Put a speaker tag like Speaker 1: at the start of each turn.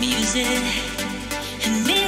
Speaker 1: music. And